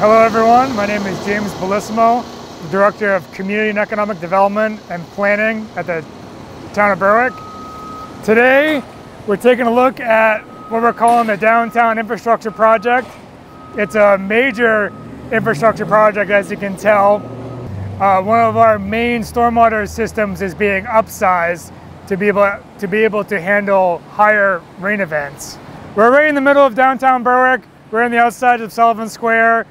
Hello everyone, my name is James Bellissimo, Director of Community and Economic Development and Planning at the Town of Berwick. Today, we're taking a look at what we're calling the Downtown Infrastructure Project. It's a major infrastructure project as you can tell. Uh, one of our main stormwater systems is being upsized to be able to be able to handle higher rain events. We're right in the middle of downtown Berwick. We're on the outside of Sullivan Square.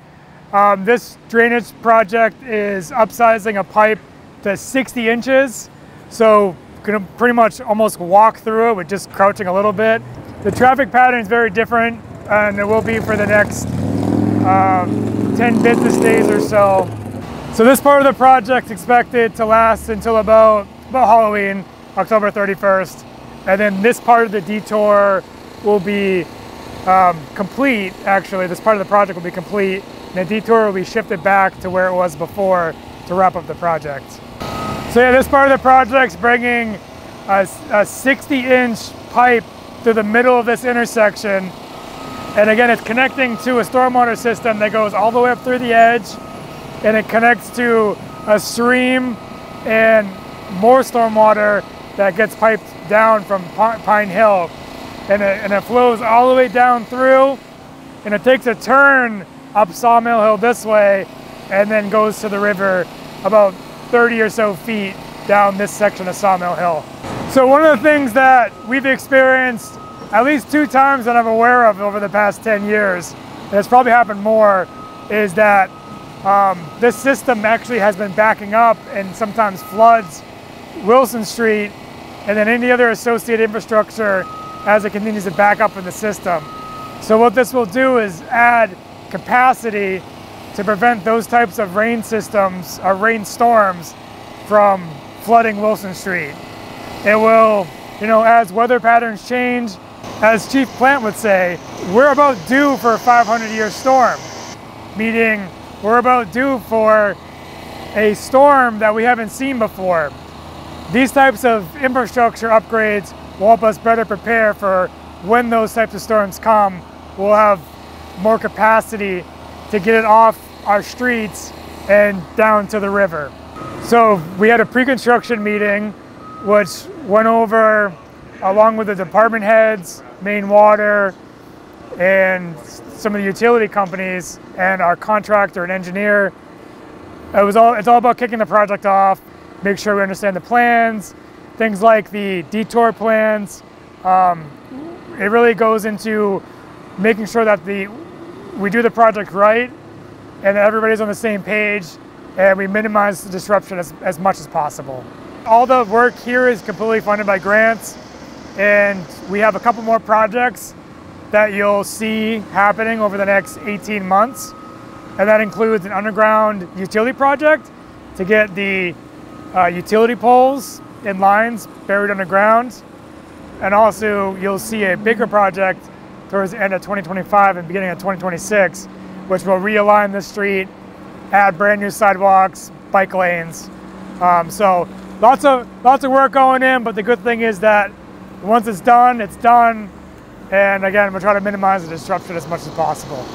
Um, this drainage project is upsizing a pipe to 60 inches. So to pretty much almost walk through it with just crouching a little bit. The traffic pattern is very different and it will be for the next um, 10 business days or so. So this part of the project expected to last until about, about Halloween. October 31st. And then this part of the detour will be um, complete, actually. This part of the project will be complete. The detour will be shifted back to where it was before to wrap up the project. So yeah, this part of the project's bringing a, a 60 inch pipe through the middle of this intersection. And again, it's connecting to a stormwater system that goes all the way up through the edge and it connects to a stream and more stormwater that gets piped down from Pine Hill. And it, and it flows all the way down through and it takes a turn up Sawmill Hill this way and then goes to the river about 30 or so feet down this section of Sawmill Hill. So one of the things that we've experienced at least two times that I'm aware of over the past 10 years, and it's probably happened more, is that um, this system actually has been backing up and sometimes floods Wilson Street and then any other associated infrastructure as it continues to back up in the system. So what this will do is add capacity to prevent those types of rain systems or rain storms from flooding Wilson Street. It will, you know, as weather patterns change, as Chief Plant would say, we're about due for a 500 year storm, meaning we're about due for a storm that we haven't seen before. These types of infrastructure upgrades will help us better prepare for when those types of storms come. We'll have more capacity to get it off our streets and down to the river. So we had a pre-construction meeting which went over along with the department heads, Maine Water, and some of the utility companies and our contractor and engineer. It was all, it's all about kicking the project off, make sure we understand the plans, things like the detour plans. Um, it really goes into making sure that the we do the project right and everybody's on the same page and we minimize the disruption as, as much as possible. All the work here is completely funded by grants and we have a couple more projects that you'll see happening over the next 18 months. And that includes an underground utility project to get the uh, utility poles and lines buried underground. And also you'll see a bigger project towards the end of 2025 and beginning of 2026, which will realign the street, add brand new sidewalks, bike lanes. Um, so lots of, lots of work going in, but the good thing is that once it's done, it's done. And again, we're trying to minimize the disruption as much as possible.